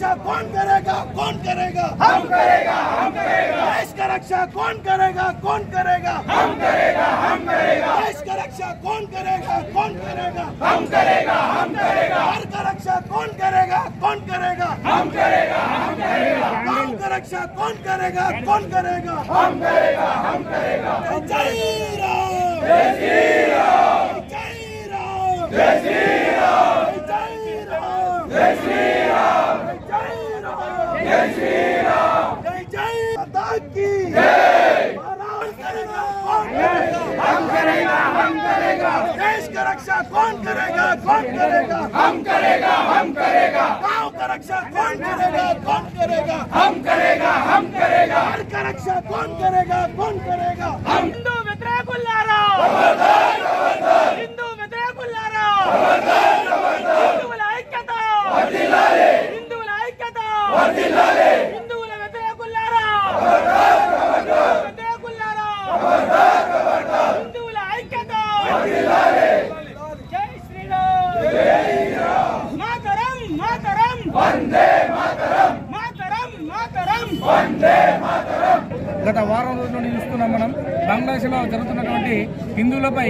रक्षा कौन करेगा कौन करेगा? हम करेगा हम करेगा। देश का रक्षा कौन करेगा कौन करेगा? हम करेगा हम करेगा। देश का रक्षा कौन करेगा कौन करेगा? हम करेगा हम करेगा। घर का रक्षा कौन करेगा कौन करेगा? हम करेगा हम करेगा। गाँव का रक्षा कौन करेगा कौन करेगा? हम करेगा हम करेगा। जय राम जय श्री राम। जय राम जय श्री राम। रक्षा कौन करेगा? कौन करेगा? हम करेगा हम करेगा। गाँव का रक्षा कौन करेगा? कौन करेगा? हम करेगा हम करेगा। घर का रक्षा कौन करेगा? कौन करेगा? हम हिंदू मित्र को ला रहा గత వారం రోజుల నుండి చూస్తున్నాం మనం. బంగ్లాదేశ్లో జరుగుతున్నటువంటి హిందువులపై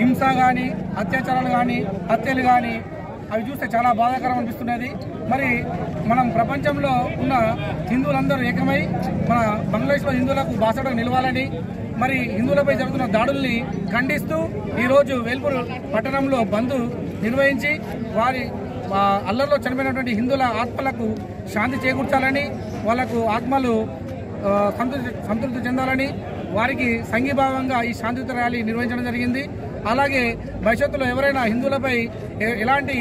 హింస కానీ అత్యాచారాలు కానీ హత్యలు కానీ అవి చూస్తే చాలా బాధాకరం అనిపిస్తున్నది. మరి మనం ప్రపంచంలో ఉన్న హిందువులందరూ ఏకమై మన బంగ్లాదేశ్లో హిందువులకు బాసటగా నిలవాలని మరి హిందువులపై జరుగుతున్న దాడుల్ని ఖండిస్తూ ఈరోజు వేల్పూర్ పట్టణంలో బంద్ నిర్వహించి వారి అల్లర్లో చనిపోయినటువంటి హిందువుల ఆత్మలకు శాంతి చేకూర్చాలని వాళ్ళకు ఆత్మలు సంతృప్తి సంతృప్తి చెందాలని వారికి సంఘీభావంగా ఈ శాంతియుత ర్యాలీ నిర్వహించడం జరిగింది. అలాగే భవిష్యత్తులో ఎవరైనా హిందువులపై ఎలాంటి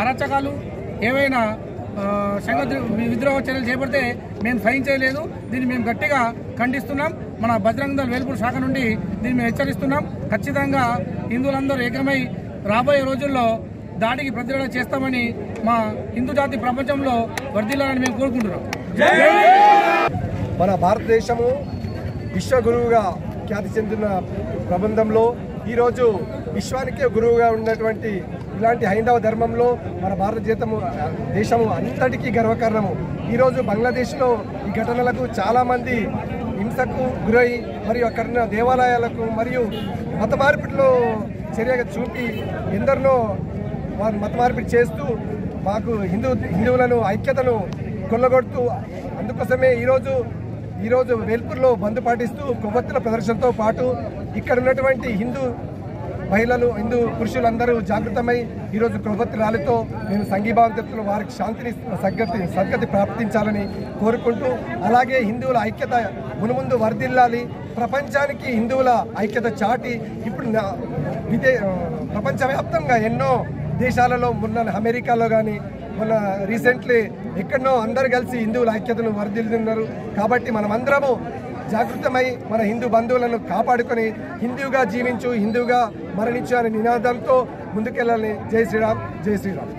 అరాచకాలు ఏవైనా సంఘ విద్రోహ చర్యలు చేపడితే మేము సహించలేదు దీన్ని మేము గట్టిగా ఖండిస్తున్నాం. మన బజరంగ దళ వేల్పూర్ శాఖ నుండి దీన్ని మేము హెచ్చరిస్తున్నాం. ఖచ్చితంగా హిందువులందరూ ఏకమై రాబోయే రోజుల్లో దాడికి ప్రతిరక్ష చేస్తామని మా హిందూ జాతి ప్రపంచంలో వర్ధిల్లాలని మేము కోరుకుంటున్నాం. మన భారతదేశము విశ్వగురువుగా ఖ్యాతి చెందిన ప్రబంధంలో ఈరోజు విశ్వానికే గురువుగా ఉన్నటువంటి ఇలాంటి హైందవ ధర్మంలో మన భారత జీతము దేశము అంతటికీ గర్వకారణము. ఈరోజు బంగ్లాదేశ్లో ఈ ఘటనలకు చాలామంది హింసకు గురై మరియు అక్కడ దేవాలయాలకు మరియు మత మార్పిడిలో చర్యగా చూపి ఎందరినో వారు మత మార్పిడి చేస్తూ మాకు హిందూ హిందువులను ఐక్యతను కొల్లగొడుతూ అందుకోసమే ఈరోజు ఈరోజు వేల్పూర్లో బంద్ పాటిస్తూ కొవ్వొత్తుల ప్రదర్శనతో పాటు ఇక్కడ ఉన్నటువంటి హిందూ మహిళలు హిందూ పురుషులందరూ జాగృతమై ఈరోజు కొవ్వొత్తి ర్యాలీతో మేము సంఘీభావం వారికి శాంతిని సద్గతి సద్గతి ప్రాప్తించాలని కోరుకుంటూ అలాగే హిందువుల ఐక్యత మునుముందు వర్ధిల్లాలి. ప్రపంచానికి హిందువుల ఐక్యత చాటి ఇప్పుడు నా- విదే ప్రపంచవ్యాప్తంగా ఎన్నో దేశాలలో ఉన్న అమెరికాలో కానీ మొన్న రీసెంట్లీ ఎక్కడనో అందరు కలిసి హిందువుల ఐక్యతను వరదిల్లుతున్నారు కాబట్టి మనమందరము జాగృతమై మన హిందూ బంధువులను కాపాడుకొని హిందూగా జీవించు హిందూగా మరణించు అనే నినాదంతో ముందుకెళ్ళాలని జై శ్రీరామ్ జై శ్రీరామ్.